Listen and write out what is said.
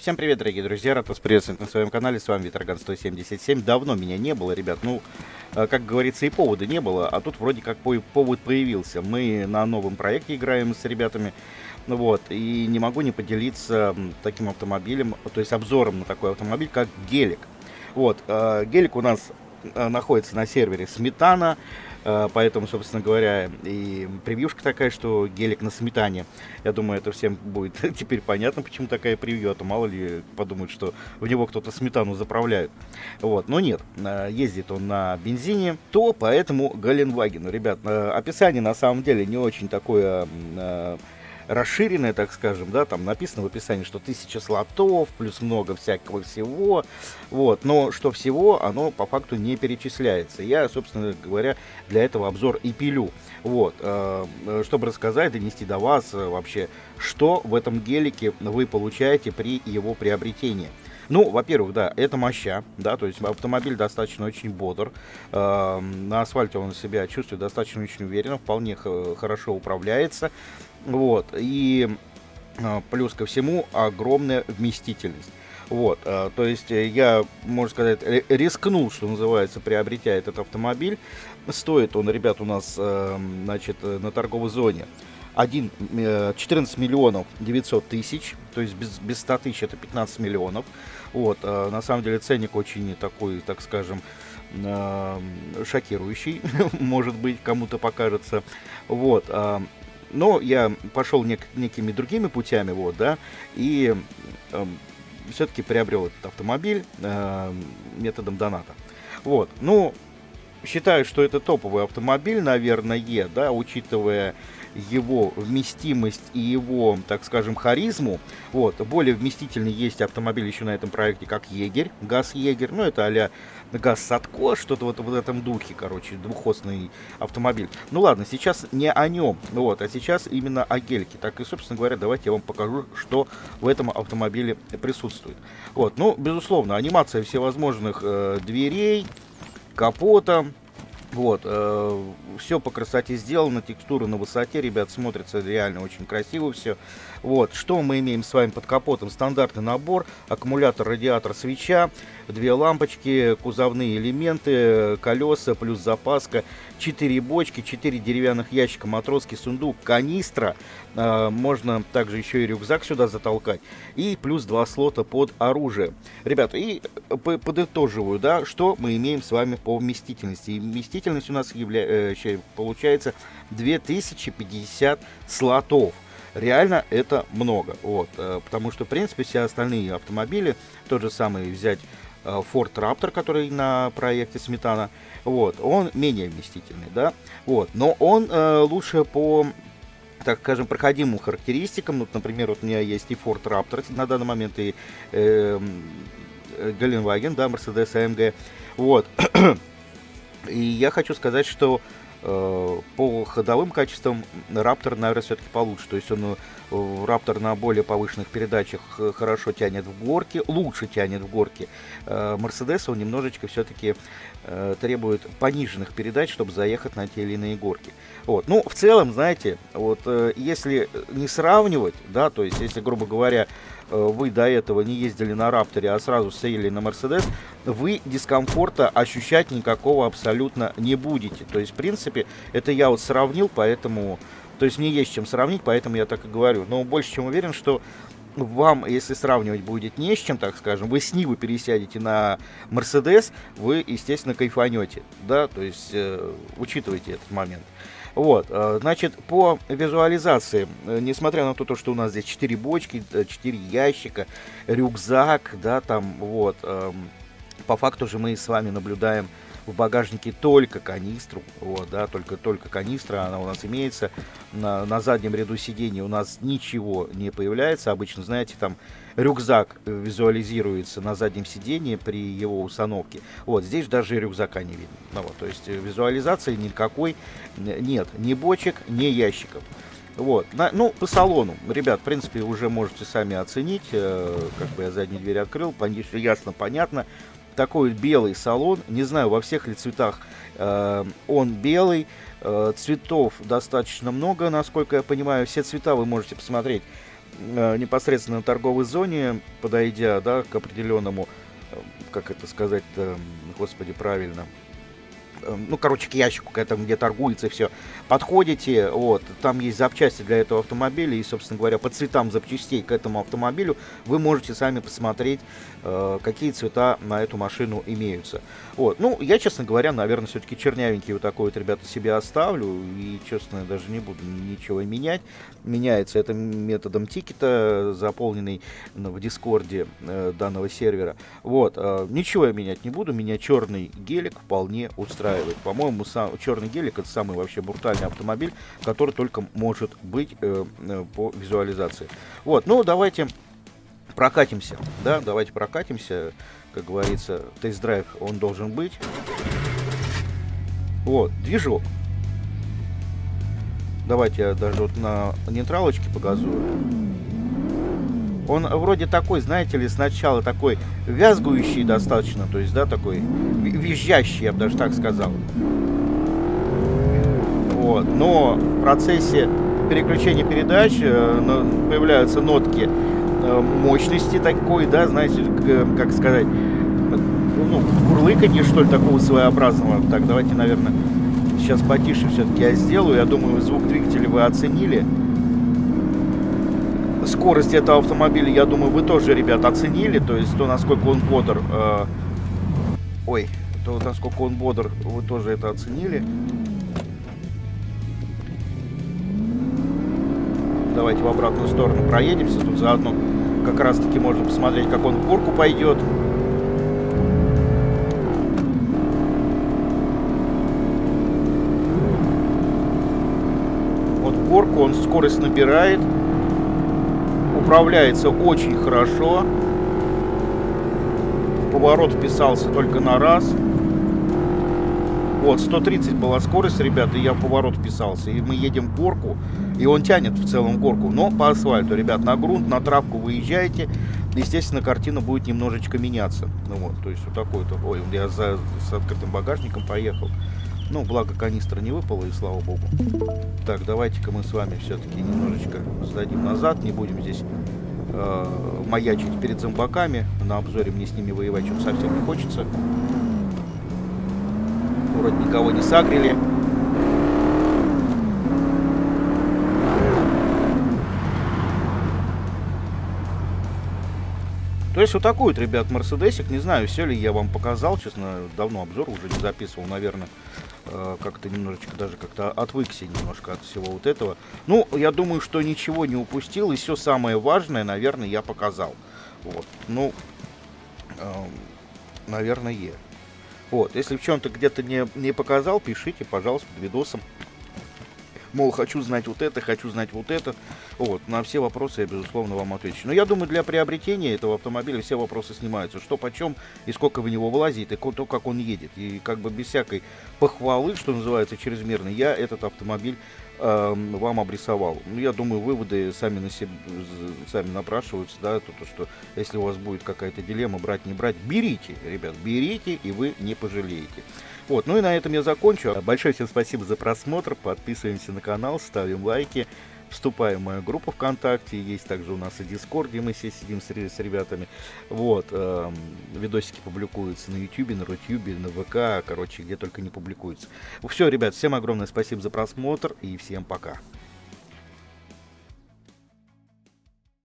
Всем привет, дорогие друзья, рад вас приветствовать на своем канале, с вами Витроган 177. Давно меня не было, ребят, ну, э, как говорится, и повода не было, а тут вроде как повод появился. Мы на новом проекте играем с ребятами, вот, и не могу не поделиться таким автомобилем, то есть обзором на такой автомобиль, как Гелик. Вот, э, Гелик у нас э, находится на сервере Сметана, поэтому, собственно говоря, и превьюшка такая, что гелик на сметане. Я думаю, это всем будет теперь понятно, почему такая превью, а то мало ли подумают, что в него кто-то сметану заправляет. Вот, но нет, э, ездит он на бензине, то поэтому Галенвагену. Ребят, э, описание на самом деле не очень такое расширенное, так скажем, да, там написано в описании, что тысяча слотов, плюс много всякого всего, вот, но что всего, оно по факту не перечисляется. Я, собственно говоря, для этого обзор и пилю, вот, э, чтобы рассказать, донести до вас э, вообще, что в этом гелике вы получаете при его приобретении. Ну, во-первых, да, это моща, да, то есть автомобиль достаточно очень бодр. Э, на асфальте он себя чувствует достаточно очень уверенно, вполне хорошо управляется. Вот, и э, плюс ко всему огромная вместительность. Вот, э, то есть э, я, можно сказать, рискнул, что называется, приобретя этот автомобиль. Стоит он, ребят, у нас, э, значит, на торговой зоне 1, 14 миллионов 900 тысяч, то есть без, без 100 тысяч это 15 миллионов. Вот, э, на самом деле ценник очень такой, так скажем, э, шокирующий, может быть, кому-то покажется. Вот, э, но я пошел нек- некими другими путями, вот, да, и э, все-таки приобрел этот автомобиль э, методом доната. Вот, ну, считаю, что это топовый автомобиль, наверное, да, учитывая его вместимость и его, так скажем, харизму. Вот, более вместительный есть автомобиль еще на этом проекте, как Егерь, Газ Егерь, ну это а-ля Газ Садко, что-то вот в этом духе, короче, двухосный автомобиль. Ну ладно, сейчас не о нем, вот, а сейчас именно о гельке. Так и, собственно говоря, давайте я вам покажу, что в этом автомобиле присутствует. Вот, ну, безусловно, анимация всевозможных э, дверей, капота, вот, э, все по красоте сделано, текстура на высоте, ребят, смотрится реально очень красиво все. Вот, что мы имеем с вами под капотом? Стандартный набор, аккумулятор, радиатор, свеча, две лампочки, кузовные элементы, колеса плюс запаска, 4 бочки, 4 деревянных ящика, матросский сундук, канистра, э, можно также еще и рюкзак сюда затолкать, и плюс 2 слота под оружие. Ребята, и подытоживаю, да, что мы имеем с вами по вместительности. И вместительность у нас явля... э, получается 2050 слотов реально это много. Вот, э, потому что, в принципе, все остальные автомобили, тот же самый взять э, Ford Raptor, который на проекте Сметана, вот, он менее вместительный, да, вот, но он э, лучше по так скажем, проходимым характеристикам. Вот, например, вот у меня есть и Ford Raptor на данный момент, и э, Галенваген, да, Mercedes AMG. Вот. И я хочу сказать, что Э, по ходовым качествам Раптор, наверное, все-таки получше. То есть он э, Раптор на более повышенных передачах э, хорошо тянет в горке, лучше тянет в горке. Мерседес он немножечко все-таки требует пониженных передач, чтобы заехать на те или иные горки. Вот. Ну, в целом, знаете, вот если не сравнивать, да, то есть если, грубо говоря, вы до этого не ездили на Рапторе, а сразу сели на Мерседес, вы дискомфорта ощущать никакого абсолютно не будете. То есть, в принципе, это я вот сравнил, поэтому... То есть мне есть чем сравнить, поэтому я так и говорю. Но больше чем уверен, что вам, если сравнивать будет не с чем, так скажем, вы с Нивы пересядете на Мерседес, вы, естественно, кайфанете, да, то есть э, учитывайте этот момент. Вот, э, значит, по визуализации, э, несмотря на то, что у нас здесь 4 бочки, 4 э, ящика, рюкзак, да, там, вот, эм, по факту же мы с вами наблюдаем в багажнике только канистру, вот, да, только, только канистра, она у нас имеется. На, на заднем ряду сидений у нас ничего не появляется. Обычно, знаете, там рюкзак визуализируется на заднем сидении при его установке. Вот, здесь даже рюкзака не видно. Ну, вот, то есть э, визуализации никакой нет, ни бочек, ни ящиков. Вот. На, ну, по салону, ребят, в принципе, уже можете сами оценить. Э, как бы я заднюю дверь открыл, ясно, понятно такой белый салон. Не знаю, во всех ли цветах э, он белый. Э, цветов достаточно много, насколько я понимаю. Все цвета вы можете посмотреть э, непосредственно на торговой зоне, подойдя, да, к определенному, э, как это сказать, господи, правильно, Эм, ну, короче, к ящику, к этому, где торгуется и все, подходите, вот, там есть запчасти для этого автомобиля, и, собственно говоря, по цветам запчастей к этому автомобилю вы можете сами посмотреть, э, какие цвета на эту машину имеются. Вот, ну, я, честно говоря, наверное, все-таки чернявенький вот такой вот, ребята, себе оставлю, и, честно, даже не буду ничего менять. Меняется это методом тикета, заполненный в Дискорде э, данного сервера. Вот, э, ничего я менять не буду, меня черный гелик вполне устраивает устраивает. По-моему, сам, черный гелик это самый вообще брутальный автомобиль, который только может быть э, э, по визуализации. Вот, ну давайте прокатимся, да, давайте прокатимся, как говорится, тест-драйв он должен быть. Вот, движок. Давайте я даже вот на нейтралочке погазую. Он вроде такой, знаете ли, сначала такой вязгующий достаточно, то есть, да, такой визжащий, я бы даже так сказал. Вот. Но в процессе переключения передач э, появляются нотки э, мощности такой, да, знаете, как сказать, ну, курлыканье, что ли, такого своеобразного. Так, давайте, наверное, сейчас потише все-таки я сделаю. Я думаю, звук двигателя вы оценили скорость этого автомобиля, я думаю, вы тоже, ребят, оценили. То есть то, насколько он бодр. Э, ой, то, насколько он бодр, вы тоже это оценили. Давайте в обратную сторону проедемся. Тут заодно как раз-таки можно посмотреть, как он в горку пойдет. Вот в горку он скорость набирает управляется очень хорошо. Поворот вписался только на раз. Вот, 130 была скорость, ребята, и я в поворот вписался. И мы едем в горку, и он тянет в целом горку. Но по асфальту, ребят, на грунт, на травку выезжаете. Естественно, картина будет немножечко меняться. Ну вот, то есть вот такой-то. Ой, я за, с открытым багажником поехал. Ну, благо канистра не выпала, и слава богу. Так, давайте-ка мы с вами все-таки немножечко сдадим назад. Не будем здесь э, маячить перед зомбаками. На обзоре мне с ними воевать что-то совсем не хочется. Вроде никого не сагрили. То есть вот такой вот, ребят, Мерседесик. Не знаю, все ли я вам показал. Честно, давно обзор уже не записывал, наверное. Э, как-то немножечко даже как-то отвыкся немножко от всего вот этого. Ну, я думаю, что ничего не упустил, и все самое важное, наверное, я показал. Вот, ну, э, наверное, Вот, если в чем-то где-то не, не показал, пишите, пожалуйста, под видосом мол, хочу знать вот это, хочу знать вот это. Вот, на все вопросы я, безусловно, вам отвечу. Но я думаю, для приобретения этого автомобиля все вопросы снимаются. Что почем, и сколько в него влазит, и то, как он едет. И как бы без всякой похвалы, что называется, чрезмерно, я этот автомобиль вам обрисовал. Ну, я думаю, выводы сами на себе, сами напрашиваются, да, то, то, что если у вас будет какая-то дилемма, брать, не брать, берите, ребят, берите, и вы не пожалеете. Вот, ну и на этом я закончу. Большое всем спасибо за просмотр. Подписываемся на канал, ставим лайки. Вступаем в мою группу ВКонтакте. Есть также у нас и Дискорд, где мы все сидим с, с ребятами. Вот. Э, видосики публикуются на YouTube, на Рутюбе, на ВК. Короче, где только не публикуются. Все, ребят, всем огромное спасибо за просмотр и всем пока.